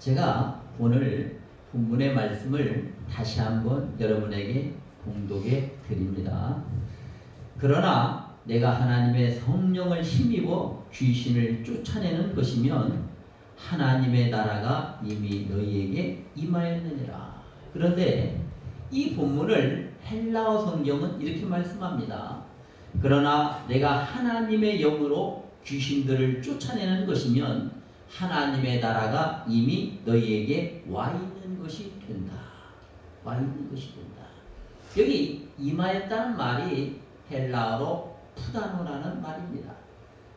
제가 오늘 본문의 말씀을 다시 한번 여러분에게 봉독해 드립니다. 그러나 내가 하나님의 성령을 힘입어 귀신을 쫓아내는 것이면 하나님의 나라가 이미 너희에게 임하였느니라. 그런데 이 본문을 헬라어 성경은 이렇게 말씀합니다. 그러나 내가 하나님의 영으로 귀신들을 쫓아내는 것이면 하나님의 나라가 이미 너희에게 와 있는 것이 된다. 와 있는 것이 된다. 여기 임하였다는 말이 헬라어로 푸다노라는 말입니다.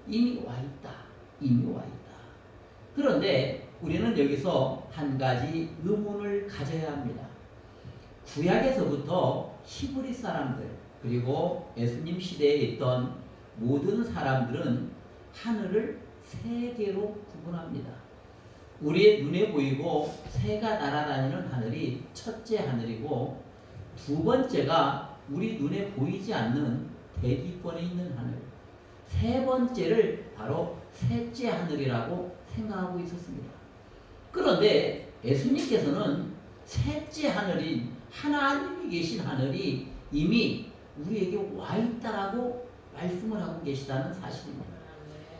이미 와 있다. 이미 와 있다. 그런데 우리는 여기서 한 가지 의문을 가져야 합니다. 구약에서부터 히브리 사람들 그리고 예수님 시대에 있던 모든 사람들은 하늘을 세 개로 구분합니다. 우리의 눈에 보이고 새가 날아다니는 하늘이 첫째 하늘이고 두 번째가 우리 눈에 보이지 않는 대기권에 있는 하늘 세 번째를 바로 셋째 하늘이라고 생각하고 있었습니다. 그런데 예수님께서는 셋째 하늘인 하나님이 계신 하늘이 이미 우리에게 와 있다라고 말씀을 하고 계시다는 사실입니다.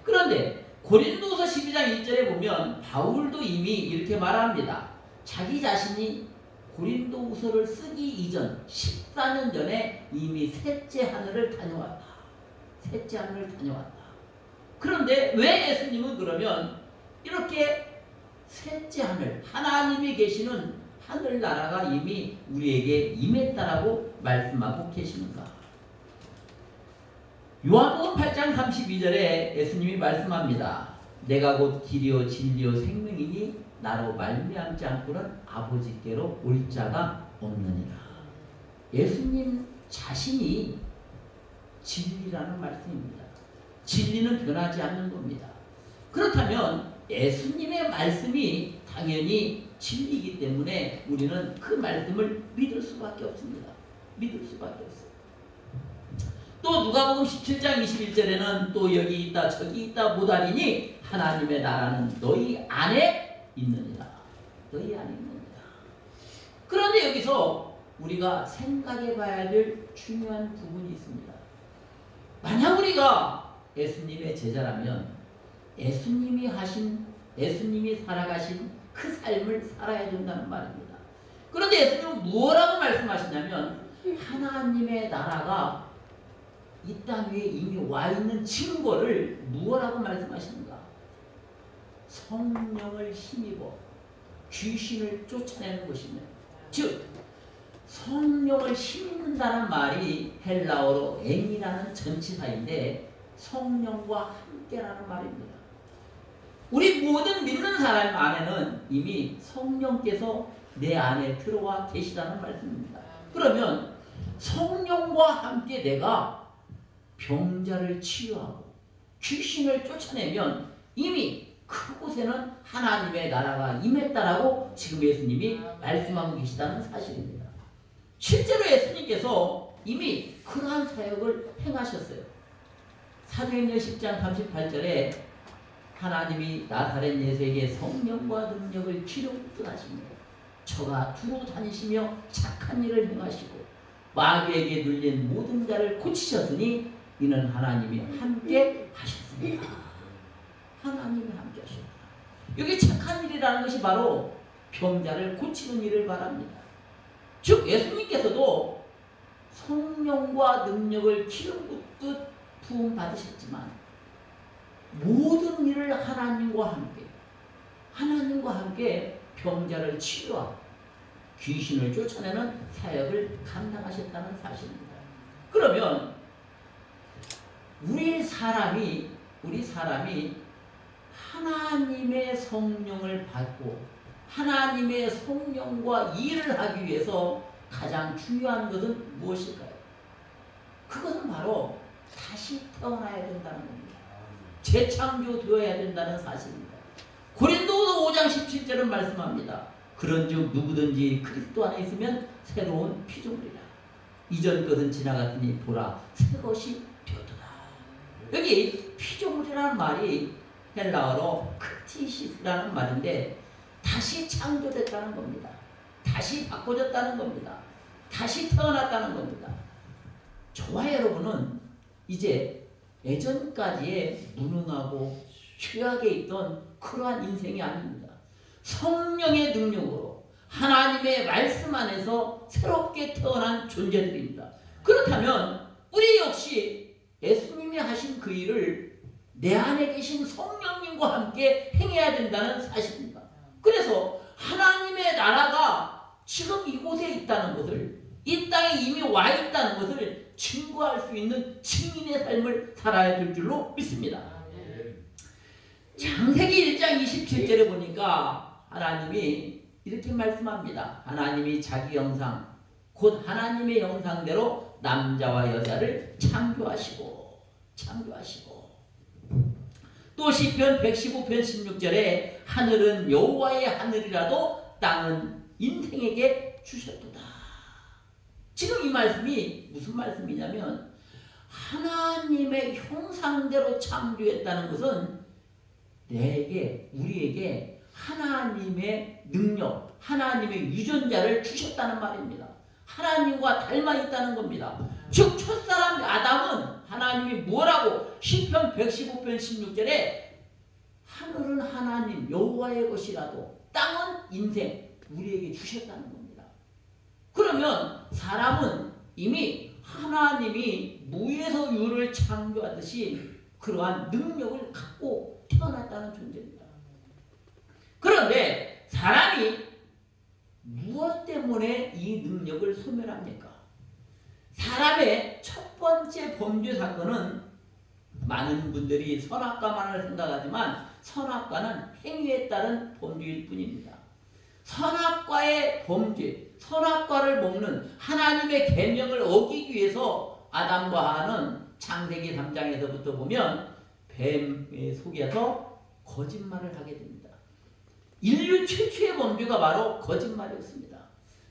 그런데 고린도서 12장 1절에 보면 바울도 이미 이렇게 말합니다. 자기 자신이 고린도후서를 쓰기 이전 14년 전에 이미 셋째 하늘을 다녀왔다. 셋째 하늘을 다녀왔다. 그런데 왜 예수님은 그러면 이렇게 셋째 하늘 하나님이 계시는 하늘나라가 이미 우리에게 임했다라고 말씀하고 계시는가? 요한복음 8장 32절에 예수님이 말씀합니다. 내가 곧 길이요 진리요 생명이니 나로 말미암지 않고는 아버지께로 올 자가 없느니라. 예수님 자신이 진리라는 말씀입니다. 진리는 변하지 않는 겁니다. 그렇다면 예수님의 말씀이 당연히 진리이기 때문에 우리는 그 말씀을 믿을 수밖에 없습니다. 믿을 수밖에 없어요. 또 누가복음 17장 21절에는 또 여기 있다 저기 있다 못하리니 하나님의 나라는 너희 안에 있느니라. 너희 안에 있느니라. 그런데 여기서 우리가 생각해 봐야 될 중요한 부분이 있습니다. 만약 우리가 예수님의 제자라면 예수님이 하신 예수님이 살아가신 그 삶을 살아야 된다는 말입니다. 그런데 예수님은 무엇라고 말씀하시냐면 하나님의 나라가 이 땅 위에 이미 와 있는 증거를 무엇라고 말씀하시는가? 성령을 힘입어 귀신을 쫓아내는 것이며 즉 성령을 힘입는다는 말이 헬라어로 엠이라는 전치사인데 성령과 함께라는 말입니다. 우리 모든 믿는 사람 안에는 이미 성령께서 내 안에 들어와 계시다는 말씀입니다. 그러면 성령과 함께 내가 병자를 치유하고 귀신을 쫓아내면 이미 그곳에는 하나님의 나라가 임했다라고 지금 예수님이 말씀하고 계시다는 사실입니다. 실제로 예수님께서 이미 그러한 사역을 행하셨어요. 사도행전 10장 38절에 하나님이 나사렛 예수에게 성령과 능력을 기름붓 하시며 저가 두루 다니시며 착한 일을 행하시고 마귀에게 눌린 모든 자를 고치셨으니 이는 하나님이 함께 하셨습니다. 하나님이 함께 하셨다. 여기 착한 일이라는 것이 바로 병자를 고치는 일을 말합니다. 즉 예수님께서도 성령과 능력을 기름 붓듯 부음 받으셨지만 모든 일을 하나님과 함께 하나님과 함께 병자를 치료하고 귀신을 쫓아내는 사역을 감당하셨다는 사실입니다. 그러면 우리 사람이 우리 사람이 하나님의 성령을 받고 하나님의 성령과 일을 하기 위해서 가장 중요한 것은 무엇일까요? 그것은 바로 다시 태어나야 된다는 겁니다. 재창조되어야 된다는 사실입니다. 고린도서 5장 17절은 말씀합니다. 그런즉 누구든지 그리스도 안에 있으면 새로운 피조물이라. 이전 것은 지나갔으니 보라 새 것이. 여기 피조물이라는 말이 헬라어로 크티시스라는 말인데 다시 창조됐다는 겁니다. 다시 바꿔졌다는 겁니다. 다시 태어났다는 겁니다. 저와 여러분은 이제 예전까지의 무능하고 최악에 있던 그러한 인생이 아닙니다. 성령의 능력으로 하나님의 말씀 안에서 새롭게 태어난 존재들입니다. 그렇다면 우리 역시 예수님이 하신 그 일을 내 안에 계신 성령님과 함께 행해야 된다는 사실입니다. 그래서 하나님의 나라가 지금 이곳에 있다는 것을 이 땅에 이미 와 있다는 것을 증거할 수 있는 증인의 삶을 살아야 될 줄로 믿습니다. 창세기 1장 27절에 보니까 하나님이 이렇게 말씀합니다. 하나님이 자기 영상, 곧 하나님의 영상대로 남자와 여자를 창조하시고, 창조하시고. 또 시편 115편 16절에 하늘은 여호와의 하늘이라도 땅은 인생에게 주셨도다. 지금 이 말씀이 무슨 말씀이냐면 하나님의 형상대로 창조했다는 것은 내게 우리에게 하나님의 능력, 하나님의 유전자를 주셨다는 말입니다. 하나님과 닮아 있다는 겁니다. 즉 첫사람 아담은 하나님이 뭐라고 시편 115편 16절에 하늘은 하나님 여호와의 것이라도 땅은 인생 우리에게 주셨다는 겁니다. 그러면 사람은 이미 하나님이 무에서 유를 창조하듯이 그러한 능력을 갖고 태어났다는 존재입니다. 그런데 사람이 무엇 때문에 이 능력을 소멸합니까? 사람의 첫 번째 범죄 사건은 많은 분들이 선악과만을 생각하지만 선악과는 행위에 따른 범죄일 뿐입니다. 선악과의 범죄, 선악과를 먹는 하나님의 계명을 어기기 위해서 아담과 하는 창세기 3장에서부터 보면 뱀에 속여서 거짓말을 하게 됩니다. 인류 최초의 범죄가 바로 거짓말이었습니다.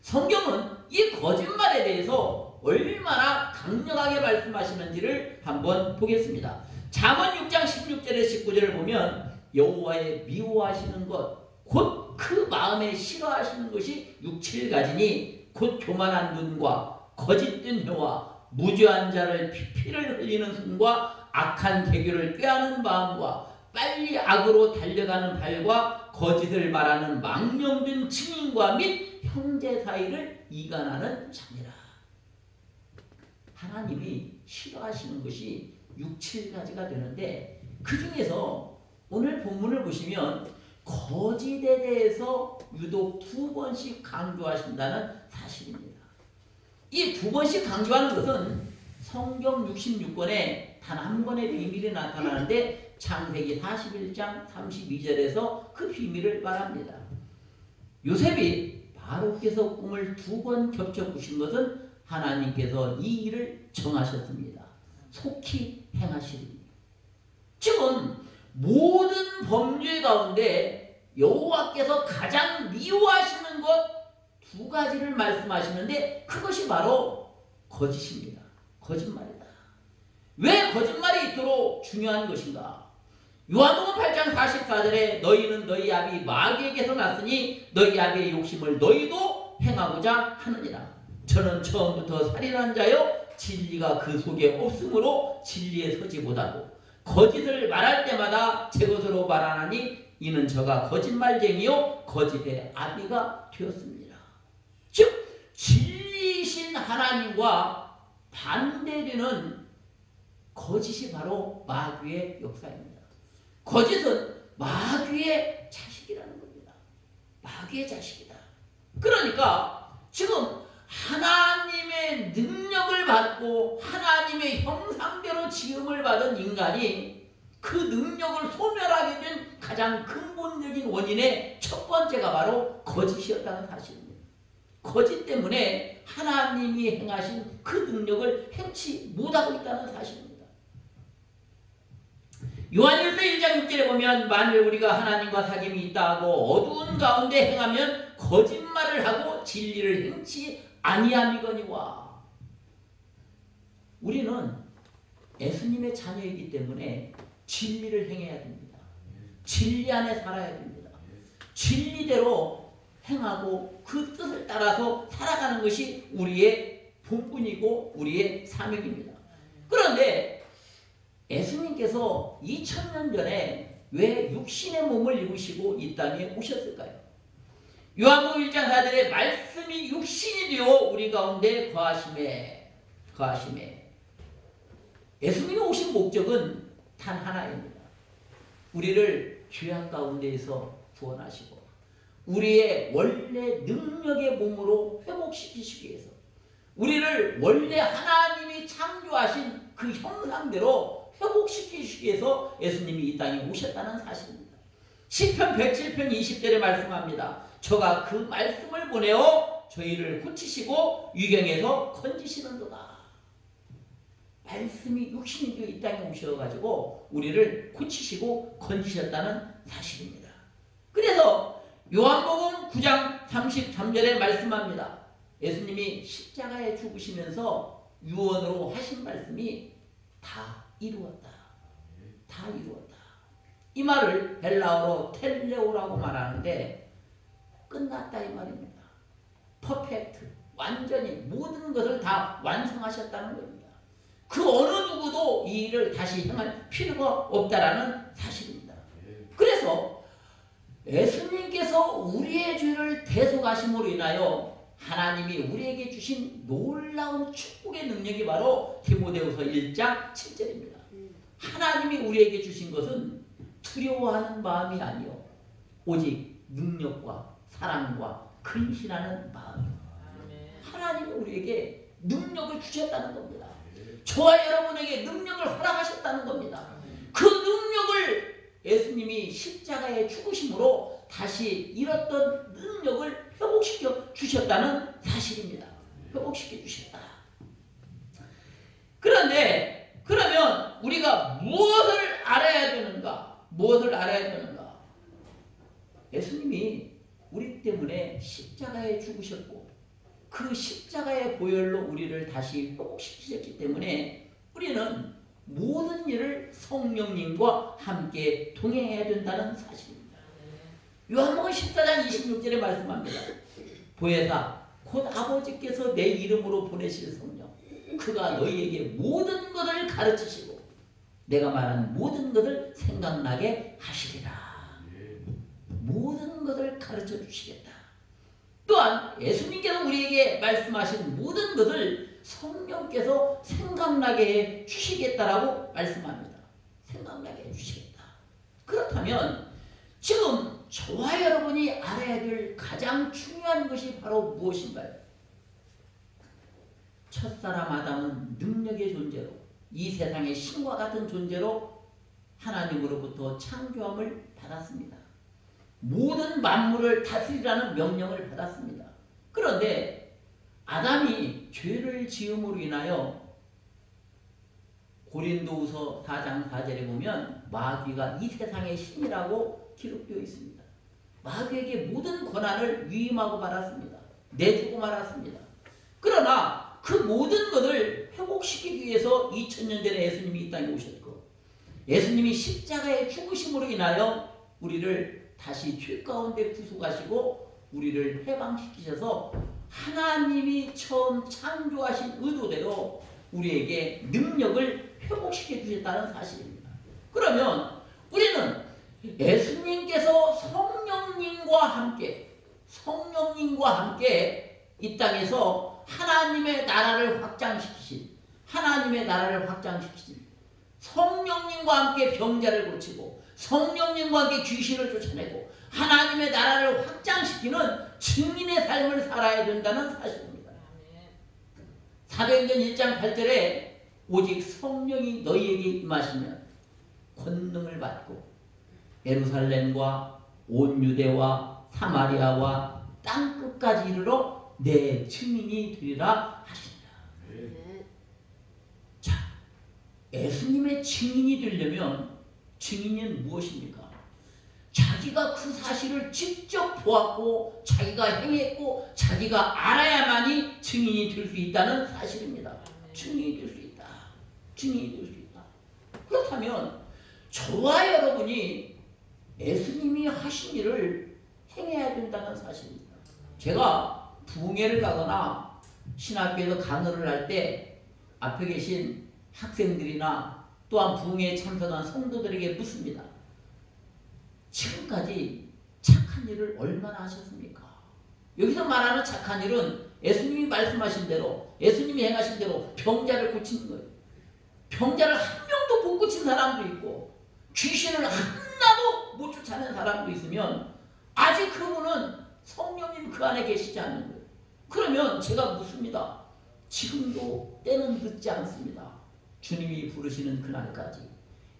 성경은 이 거짓말에 대해서 얼마나 강력하게 말씀하시는지를 한번 보겠습니다. 잠언 6장 16절에 19절을 보면 여호와의 미워하시는 것 곧 그 마음에 싫어하시는 것이 6, 7가지니 곧 교만한 눈과 거짓된 혀와 무죄한 자를 피를 흘리는 손과 악한 계교를 꾀하는 마음과 빨리 악으로 달려가는 발과 거짓을 말하는 망령된 증인과 및 형제 사이를 이간하는 자니라. 하나님이 싫어하시는 것이 6, 7가지가 되는데 그 중에서 오늘 본문을 보시면 거짓에 대해서 유독 두 번씩 강조하신다는 사실입니다. 이 두 번씩 강조하는 것은 성경 66권에 단 한 번의 비밀이 나타나는데 창세기 41장 32절에서 그 비밀을 말합니다. 요셉이 바로께서 꿈을 두 번 겹쳐 꾸신 것은 하나님께서 이 일을 정하셨습니다. 속히 행하시리니. 지금 모든 범죄 가운데 여호와께서 가장 미워하시는 것 두 가지를 말씀하시는데 그것이 바로 거짓입니다. 거짓말이다. 왜 거짓말이 있도록 중요한 것인가? 요한복음 8장 44절에 너희는 너희 아비 마귀에게서 났으니 너희 아비의 욕심을 너희도 행하고자 하느니라. 저는 처음부터 살인한 자요 진리가 그 속에 없으므로 진리에 서지 못하고 거짓을 말할 때마다 제 것으로 말하나니 이는 저가 거짓말쟁이요 거짓의 아비가 되었습니다. 즉 진리이신 하나님과 반대되는 거짓이 바로 마귀의 역사입니다. 거짓은 마귀의 자식이라는 겁니다. 마귀의 자식이다. 그러니까 지금 하나님의 능력을 받고 하나님의 형상대로 지음을 받은 인간이 그 능력을 소멸하게 된 가장 근본적인 원인의 첫 번째가 바로 거짓이었다는 사실입니다. 거짓 때문에 하나님이 행하신 그 능력을 행치 못하고 있다는 사실입니다. 요한일서 1장 6절에 보면 만일 우리가 하나님과 사귐이 있다 하고 어두운 가운데 행하면 거짓말을 하고 진리를 행치 아니함이거니와 우리는 예수님의 자녀이기 때문에 진리를 행해야 됩니다. 진리 안에 살아야 됩니다. 진리대로 행하고 그 뜻을 따라서 살아가는 것이 우리의 본분이고 우리의 사명입니다. 그런데 예수님께서 2000년 전에 왜 육신의 몸을 입으시고 이 땅에 오셨을까요? 요한복음 1장 4절에 말씀이 육신이 되어 우리 가운데 거하심에 거하심에 예수님이 오신 목적은 단 하나입니다. 우리를 죄악 가운데에서 구원하시고 우리의 원래 능력의 몸으로 회복시키시기 위해서 우리를 원래 하나님이 창조하신 그 형상대로 회복시키시기 위해서 예수님이 이 땅에 오셨다는 사실입니다. 시편 107편 20절에 말씀합니다. 저가 그 말씀을 보내어 저희를 고치시고 유경에서 건지시는도다. 말씀이 육신이 되어 이 땅에 오셔가지고 우리를 고치시고 건지셨다는 사실입니다. 그래서 요한복음 9장 33절에 말씀합니다. 예수님이 십자가에 죽으시면서 유언으로 하신 말씀이 다 이루었다. 다 이루었다. 이 말을 헬라어로 텔레오라고 말하는데 끝났다 이 말입니다. 퍼펙트. 완전히 모든 것을 다 완성하셨다는 겁니다. 그 어느 누구도 이 일을 다시 행할 필요가 없다라는 사실입니다. 그래서 예수님께서 우리의 죄를 대속하심으로 인하여 하나님이 우리에게 주신 놀라운 축복의 능력이 바로 디모데후서 1장 7절입니다. 하나님이 우리에게 주신 것은 두려워하는 마음이 아니요 오직 능력과 사랑과 근신하는 마음이요. 하나님이 우리에게 능력을 주셨다는 겁니다. 저와 여러분에게 능력을 허락하셨다는 겁니다. 그 능력을 예수님이 십자가에 죽으심으로 다시 잃었던 능력을 회복시켜 주셨다는 사실입니다. 회복시켜 주셨다. 그런데 그러면 우리가 무엇을 알아야 되는가? 무엇을 알아야 되는가? 예수님이 우리 때문에 십자가에 죽으셨고 그 십자가의 보혈로 우리를 다시 회복시키셨기 때문에 우리는 모든 일을 성령님과 함께 동행해야 된다는 사실입니다. 요한복음 14장 26절에 말씀합니다. 보혜사 곧 아버지께서 내 이름으로 보내실 성령 그가 너희에게 모든 것을 가르치시고 내가 말한 모든 것을 생각나게 하시리라. 모든 것을 가르쳐 주시겠다. 또한 예수님께서 우리에게 말씀하신 모든 것을 성령께서 생각나게 해 주시겠다라고 말씀합니다. 생각나게 해 주시겠다. 그렇다면 지금 저와 여러분이 알아야 될 가장 중요한 것이 바로 무엇인가요? 첫사람 아담은 능력의 존재로 이 세상의 신과 같은 존재로 하나님으로부터 창조함을 받았습니다. 모든 만물을 다스리라는 명령을 받았습니다. 그런데 아담이 죄를 지음으로 인하여 고린도후서 4장 4절에 보면 마귀가 이 세상의 신이라고 기록되어 있습니다. 마귀에게 모든 권한을 위임하고 말았습니다. 내주고 말았습니다. 그러나 그 모든 것을 회복시키기 위해서 2000년 전에 예수님이 이 땅에 오셨고 예수님이 십자가에 죽으심으로 인하여 우리를 다시 죄 가운데 구속하시고 우리를 해방시키셔서 하나님이 처음 창조하신 의도대로 우리에게 능력을 회복시켜 주셨다는 사실입니다. 그러면 우리는 예수님께서 성령님과 함께 성령님과 함께 이 땅에서 하나님의 나라를 확장시키신 하나님의 나라를 확장시키신 성령님과 함께 병자를 고치고 성령님과 함께 귀신을 쫓아내고 하나님의 나라를 확장시키는 증인의 삶을 살아야 된다는 사실입니다. 사도행전 1장 8절에 오직 성령이 너희에게 임하시면 권능을 받고 예루살렘과 온 유대와 사마리아와 땅 끝까지 이르러 내 증인이 되리라 하신다. 자, 예수님의 증인이 되려면 증인은 무엇입니까? 자기가 그 사실을 직접 보았고 자기가 행했고 자기가 알아야만이 증인이 될 수 있다는 사실입니다. 증인이 될 수 있다. 증인이 될 수 있다. 그렇다면 저와 여러분이 예수님이 하신 일을 행해야 된다는 사실입니다. 제가 부흥회를 가거나 신학교에서 강의를 할 때 앞에 계신 학생들이나 또한 부흥회에 참석한 성도들에게 묻습니다. 지금까지 착한 일을 얼마나 하셨습니까? 여기서 말하는 착한 일은 예수님이 말씀하신 대로 예수님이 행하신 대로 병자를 고치는 거예요. 병자를 한 명도 못 고친 사람도 있고 귀신을 하나도 못 쫓아낸 사람도 있으면 아직 그분은 성령님 그 안에 계시지 않는 거예요. 그러면 제가 묻습니다. 지금도 때는 늦지 않습니다. 주님이 부르시는 그날까지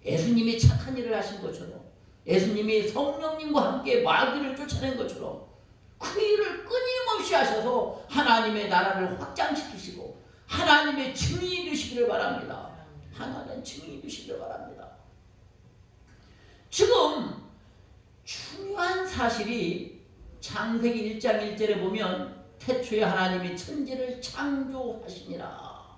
예수님이 착한 일을 하신 것처럼 예수님이 성령님과 함께 마귀를 쫓아낸 것처럼 그 일을 끊임없이 하셔서 하나님의 나라를 확장시키시고 하나님의 증인이 되시기를 바랍니다. 하나님 증인이 되시기를 바랍니다. 지금 중요한 사실이 창세기 1장 1절에 보면 태초에 하나님이 천지를 창조하시니라.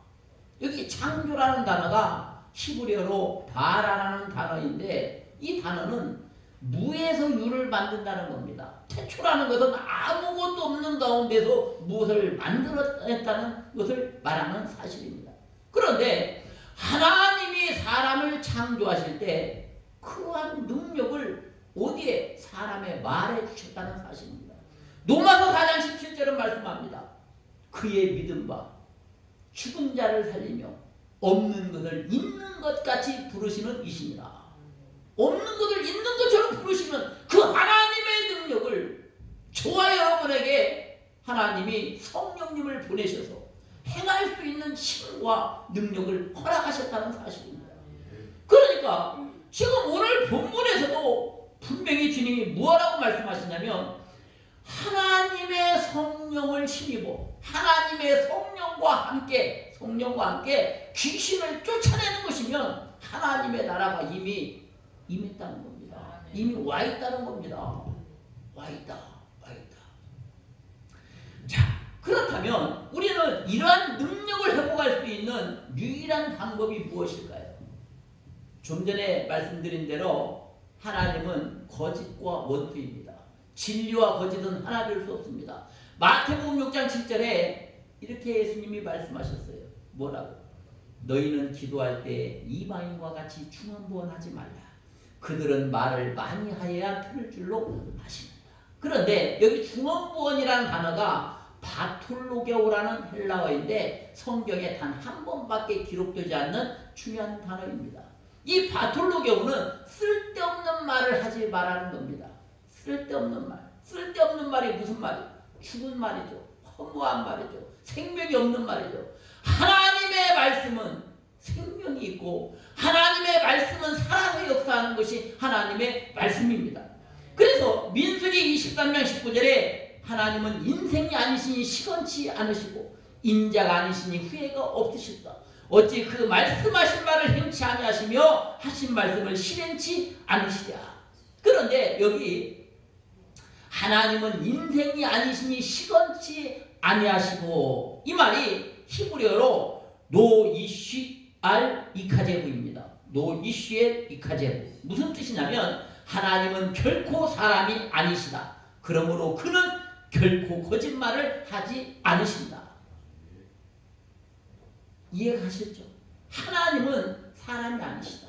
여기 창조라는 단어가 히브리어로 바라라는 단어인데 이 단어는 무에서 유를 만든다는 겁니다. 태초라는 것은 아무것도 없는 가운데서 무엇을 만들어냈다는 것을 말하는 사실입니다. 그런데 하나님이 사람을 창조하실 때 그러한 능력을 어디에 사람의 말에 주셨다는 사실입니다. 로마서 4장 17절은 말씀합니다. 그의 믿음 바 죽은 자를 살리며 없는 것을 있는 것 같이 부르시는 이시니라. 없는 것을 있는 것처럼 부르시는 그 하나님의 능력을 저와 여러분에게 하나님이 성령님을 보내셔서 행할 수 있는 힘과 능력을 허락하셨다는 사실입니다. 그러니까 지금 오늘 본문에서도 분명히 주님이 무엇라고 말씀하시냐면 하나님의 성령을 힘입어 하나님의 성령과 함께 성령과 함께 귀신을 쫓아내는 것이면 하나님의 나라가 이미 임했다는 겁니다. 이미 와 있다는 겁니다. 와 있다. 와 있다. 자, 그렇다면 우리는 이러한 능력을 회복할 수 있는 유일한 방법이 무엇일까요? 좀 전에 말씀드린 대로 하나님은 거짓과 원수입니다. 진리와 거짓은 하나 될 수 없습니다. 마태복음 6장 7절에 이렇게 예수님이 말씀하셨어요. 뭐라고? 너희는 기도할 때 이방인과 같이 중언부언하지 말라. 그들은 말을 많이 하여야 들을 줄로 아십니다. 그런데 여기 중언부언이라는 단어가 바톨로게오라는 헬라어인데 성경에 단 한 번밖에 기록되지 않는 중요한 단어입니다. 이 바톨로게오는 쓸데없는 말을 하지 말라는 겁니다. 쓸데없는 말. 쓸데없는 말이 무슨 말이에요? 죽은 말이죠. 허무한 말이죠. 생명이 없는 말이죠. 하나님의 말씀은 생명이 있고 하나님의 말씀은 살아서 역사하는 것이 하나님의 말씀입니다. 그래서 민수기 23장 19절에 하나님은 인생이 아니시니 식언치 않으시고 인자가 아니시니 후회가 없으시다. 어찌 그 말씀하신 말을 행치 아니하시며 하신 말씀을 실행치 않으시랴. 그런데 여기 하나님은 인생이 아니시니 식언치 아니하시고 이 말이 히브리어로 לא איש אל ויכזב입니다. לא איש אל ויכזב 무슨 뜻이냐면 하나님은 결코 사람이 아니시다. 그러므로 그는 결코 거짓말을 하지 않으신다. 이해가셨죠? 하나님은 사람이 아니시다.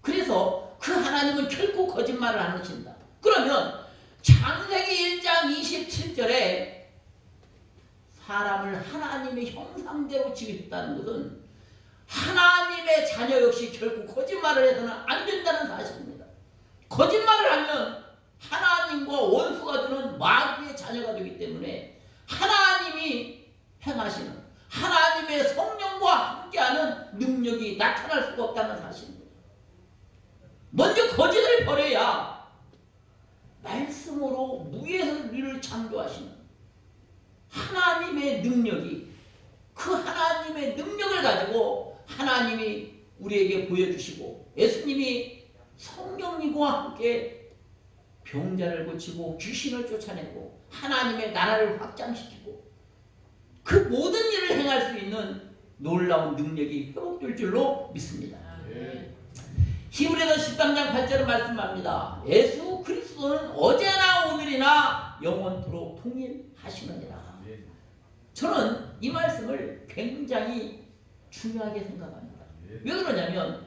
그래서 그 하나님은 결코 거짓말을 안 하신다. 그러면 창세기 1장 27절에 사람을 하나님의 형상대로 지었다는 것은 하나님의 자녀 역시 결국 거짓말을 해서는 안 된다는 사실입니다. 거짓말을 하면 하나님과 원수가 되는 마귀의 자녀가 되기 때문에 하나님이 행하시는 하나님의 성령과 함께하는 능력이 나타날 수가 없다는 사실입니다. 먼저 거짓을 버려야 말씀으로 무에서 우리를 창조하시는 하나님의 능력이 그 하나님의 능력을 가지고 하나님이 우리에게 보여주시고 예수님이 성령님과 함께 병자를 고치고 귀신을 쫓아내고 하나님의 나라를 확장시키고 그 모든 일을 행할 수 있는 놀라운 능력이 회복될 줄로 믿습니다. 히브리서 13장 8절은 말씀합니다. 예수 그리스도는 어제나 오늘이나 영원토록 통일하시느니라. 저는 이 말씀을 굉장히 중요하게 생각합니다. 왜 그러냐면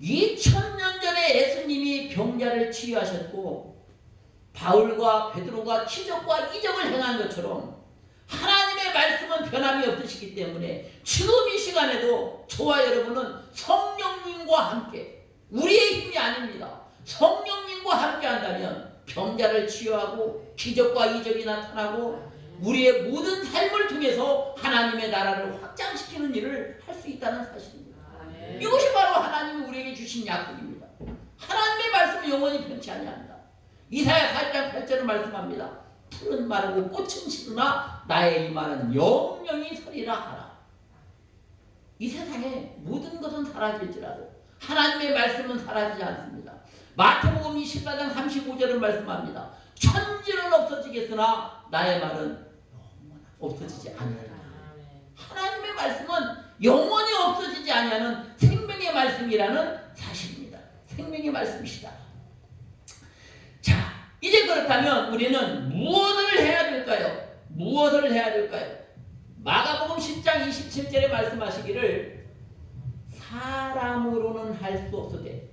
2000년 전에 예수님이 병자를 치유하셨고 바울과 베드로가 기적과 이적을 행한 것처럼 하나님 의 말씀은 변함이 없으시기 때문에 지금 이 시간에도 저와 여러분은 성령님과 함께 우리의 힘이 아닙니다. 성령님과 함께 한다면 병자를 치유하고 기적과 이적이 나타나고 우리의 모든 삶을 통해서 하나님의 나라를 확장시키는 일을 할 수 있다는 사실입니다. 이것이 바로 하나님이 우리에게 주신 약속입니다. 하나님의 말씀은 영원히 변치 아니합니다. 이사야 8장 8절은 말씀합니다. 풀은 마르고 꽃은 시드나 나의 이 말은 영영이 서리라 하라. 이 세상에 모든 것은 사라질지라도 하나님의 말씀은 사라지지 않습니다. 마태복음 24장 35절은 말씀합니다. 천지는 없어지겠으나 나의 말은 없어지지 않는다. 하나님의 말씀은 영원히 없어지지 아니하는 생명의 말씀이라는 사실입니다. 생명의 말씀이시다. 자, 이제 그렇다면 우리는 무엇을 해야 될까요? 무엇을 해야 될까요? 마가복음 10장 27절에 말씀하시기를 사람으로는 할 수 없으되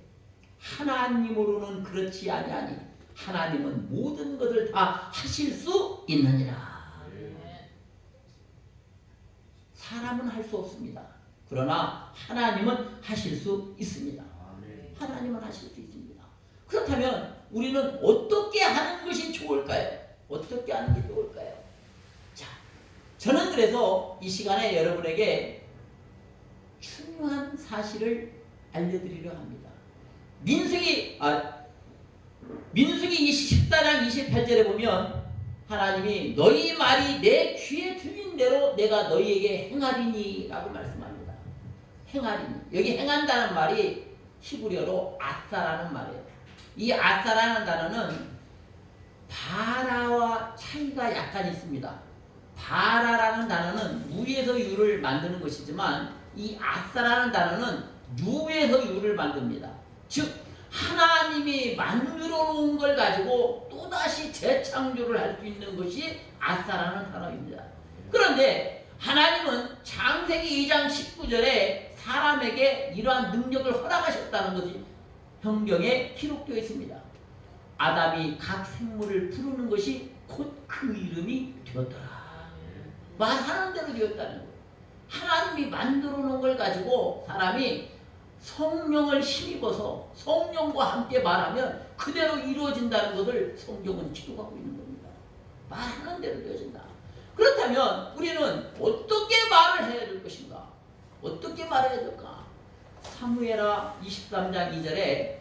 하나님으로는 그렇지 아니하니 하나님은 모든 것을 다 하실 수 있느니라. 사람은 할 수 없습니다. 그러나 하나님은 하실 수 있습니다. 하나님은 하실 수 있습니다. 그렇다면 우리는 어떻게 하는 것이 좋을까요? 어떻게 하는 게 좋을까요? 자, 저는 그래서 이 시간에 여러분에게 중요한 사실을 알려드리려 합니다. 민수기 아 민수기 14장 28절에 보면 하나님이 너희 말이 내 귀에 들린 대로 내가 너희에게 행하리니 라고 말씀합니다. 행하리니. 여기 행한다는 말이 히브리어로 아싸라는 말이에요. 이 아싸라는 단어는 바라와 차이가 약간 있습니다. 바라라는 단어는 무에서 유를 만드는 것이지만 이 아싸라는 단어는 유에서 유를 만듭니다. 즉 하나님이 만들어 놓은 걸 가지고 또다시 재창조를 할 수 있는 것이 아싸라는 단어입니다. 그런데 하나님은 창세기 2장 19절에 사람에게 이러한 능력을 허락하셨다는 것이 성경에 기록되어 있습니다. 아담이 각 생물을 부르는 것이 곧 그 이름이 되었더라. 말하는 대로 되었다는 거예요. 하나님이 만들어 놓은 걸 가지고 사람이 성령을 힘입어서 성령과 함께 말하면 그대로 이루어진다는 것을 성경은 기록하고 있는 겁니다. 말하는 대로 되어진다. 그렇다면 우리는 어떻게 말을 해야 될 것인가? 어떻게 말해야 될까? 사무엘하 23장 2절에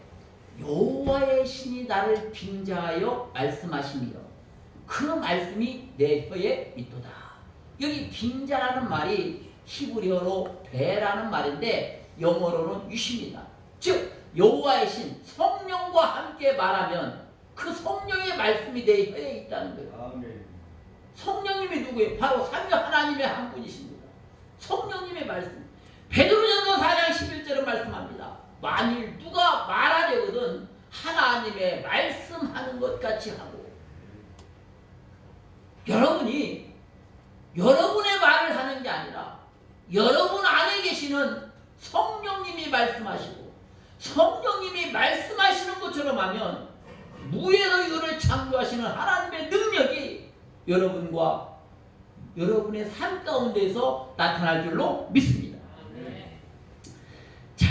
여호와의 신이 나를 빙자하여 말씀하시며 그 말씀이 내 혀에 있도다. 여기 빙자라는 말이 히브리어로 배라는 말인데 영어로는 유십니다. 즉 여호와의 신 성령과 함께 말하면 그 성령의 말씀이 내 혀에 있다는 거예요. 아멘. 성령님이 누구예요? 바로 삼위 하나님의 한 분이십니다. 성령님의 말씀. 베드로전서 4장 11절은 말씀합니다. 만일 누가 말하려거든 하나님의 말씀하는 것 같이 하고 여러분이 여러분의 말을 하는 게 아니라 여러분 안에 계시는 성령님이 말씀하시고 성령님이 말씀하시는 것처럼 하면 무에서 유를 창조하시는 하나님의 능력이 여러분과 여러분의 삶 가운데서 나타날 줄로 믿습니다. 자,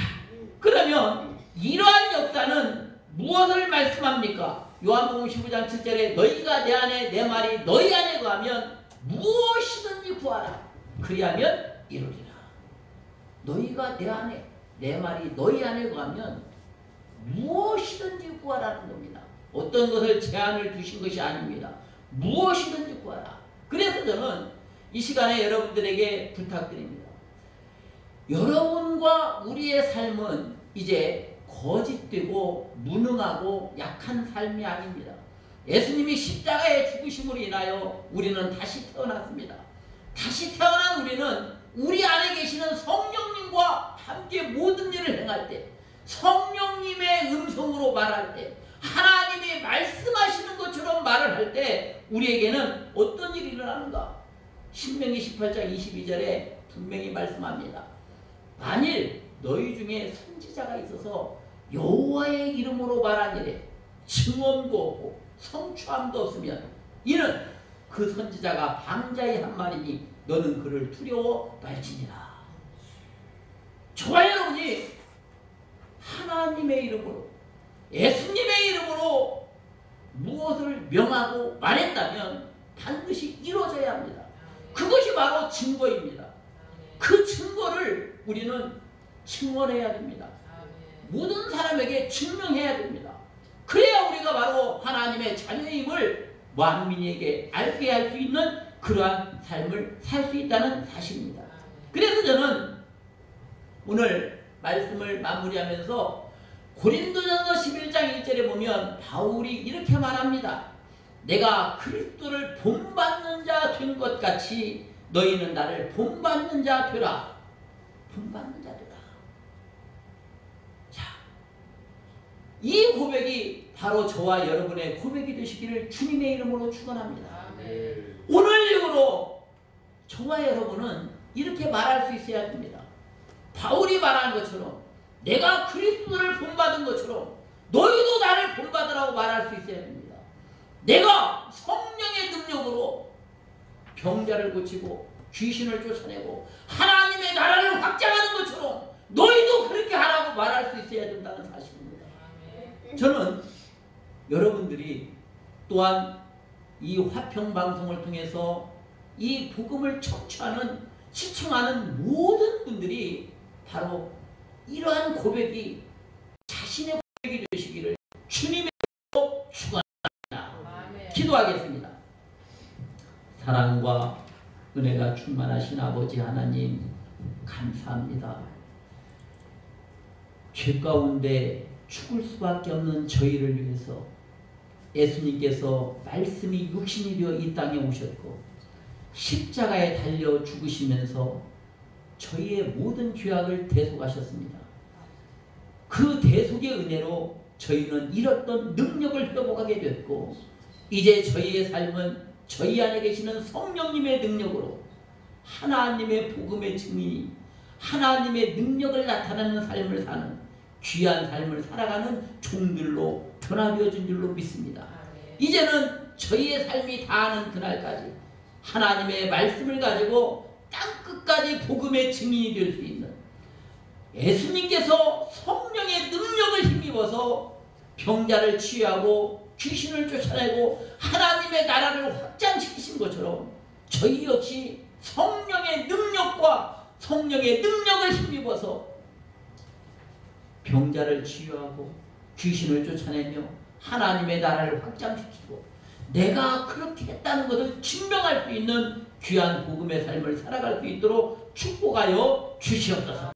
그러면 이러한 역사는 무엇을 말씀합니까? 요한복음 15장 7절에 너희가 내 안에 내 말이 너희 안에 거하면 무엇이든지 구하라. 그리하면 이루리라. 너희가 내 안에 내 말이 너희 안에 거하면 무엇이든지 구하라는 겁니다. 어떤 것을 제한을 두신 것이 아닙니다. 무엇이든지 구하라. 그래서 저는 이 시간에 여러분들에게 부탁드립니다. 여러분과 우리의 삶은 이제 거짓되고 무능하고 약한 삶이 아닙니다. 예수님이 십자가에 죽으심으로 인하여 우리는 다시 태어났습니다. 다시 태어난 우리는 우리 안에 계시는 성령님과 함께 모든 일을 행할 때 성령님의 음성으로 말할 때 하나님이 말씀하시는 것처럼 말을 할 때 우리에게는 어떤 일이 일어나는가? 신명기 18장 22절에 분명히 말씀합니다. 만일 너희 중에 선지자가 있어서 여호와의 이름으로 말하니래 증언도 없고 성취함도 없으면 이는 그 선지자가 방자의 한 말이니 너는 그를 두려워 말지니라. 저와 여러분이 하나님의 이름으로 예수님의 이름으로 무엇을 명하고 말했다면 반드시 이루어져야 합니다. 그것이 바로 증거입니다. 그 증거를 우리는 증언해야 됩니다. 모든 사람에게 증명해야 됩니다. 그래야 우리가 바로 하나님의 자녀임을 만민에게 알게 할 수 있는 그러한 삶을 살 수 있다는 사실입니다. 그래서 저는 오늘 말씀을 마무리하면서 고린도전서 11장 1절에 보면 바울이 이렇게 말합니다. 내가 그리스도를 본받는 자 된 것 같이 너희는 나를 본받는 자 되라. 본받는 자 되라. 자, 이 고백이 바로 저와 여러분의 고백이 되시기를 주님의 이름으로 축원합니다. 오늘 이후로 저와 여러분은 이렇게 말할 수 있어야 됩니다. 바울이 말한 것처럼 내가 그리스도를 본받은 것처럼 너희도 나를 본받으라고 말할 수 있어야 됩니다. 내가 성령의 능력으로 병자를 고치고 귀신을 쫓아내고 하나님의 나라를 확장하는 것처럼 너희도 그렇게 하라고 말할 수 있어야 된다는 사실입니다. 저는 여러분들이 또한 이 화평 방송을 통해서 이 복음을 청취하는 시청하는 모든 분들이 바로 이러한 고백이 자신의 고백이 되시기를 주님의 이름으로 축원합니다. 기도하겠습니다. 사랑과 은혜가 충만하신 아버지 하나님 감사합니다. 죄 가운데 죽을 수밖에 없는 저희를 위해서 예수님께서 말씀이 육신이 되어 이 땅에 오셨고 십자가에 달려 죽으시면서 저희의 모든 죄악을 대속하셨습니다. 그 대속의 은혜로 저희는 잃었던 능력을 회복하게 됐고 이제 저희의 삶은 저희 안에 계시는 성령님의 능력으로 하나님의 복음의 증인이 하나님의 능력을 나타내는 삶을 사는 귀한 삶을 살아가는 종들로 변화되어진 줄로 믿습니다. 이제는 저희의 삶이 다하는 그날까지 하나님의 말씀을 가지고 땅 끝까지 복음의 증인이 될 수 있는 예수님께서 성령의 능력을 힘입어서 병자를 치유하고 귀신을 쫓아내고 하나님의 나라를 확장시키신 것처럼 저희 역시 성령의 능력과 성령의 능력을 힘입어서 병자를 치유하고 귀신을 쫓아내며 하나님의 나라를 확장시키고 내가 그렇게 했다는 것을 증명할 수 있는 귀한 복음의 삶을 살아갈 수 있도록 축복하여 주시옵소서.